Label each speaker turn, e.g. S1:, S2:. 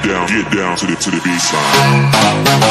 S1: get down, get down to the to the B side.